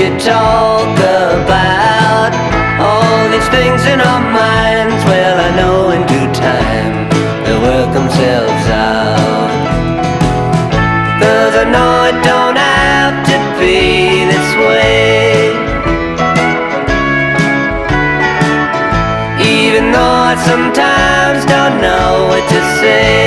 talk about all these things in our minds. Well, I know in due time they'll work themselves out. Cause I know it don't have to be this way. Even though I sometimes don't know what to say.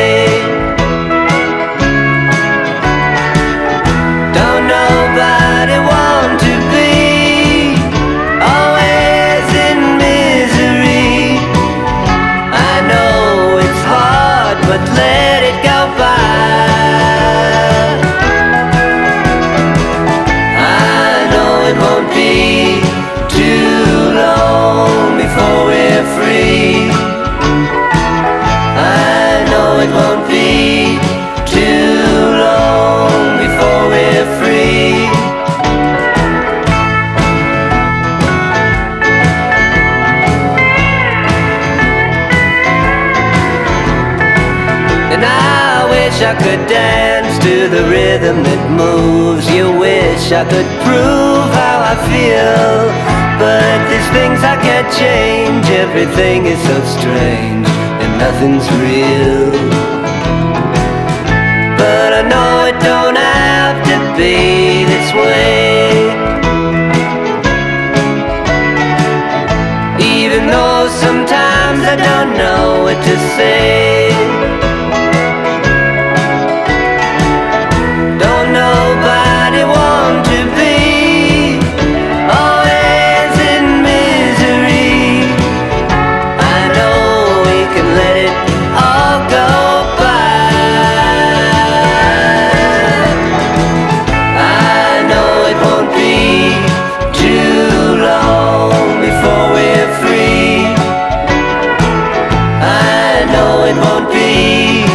Wish I could dance to the rhythm that moves. You wish I could prove how I feel. But these things I can't change. Everything is so strange and nothing's real. But I know it don't have to be this way. Even though sometimes I don't know what to say. It won't be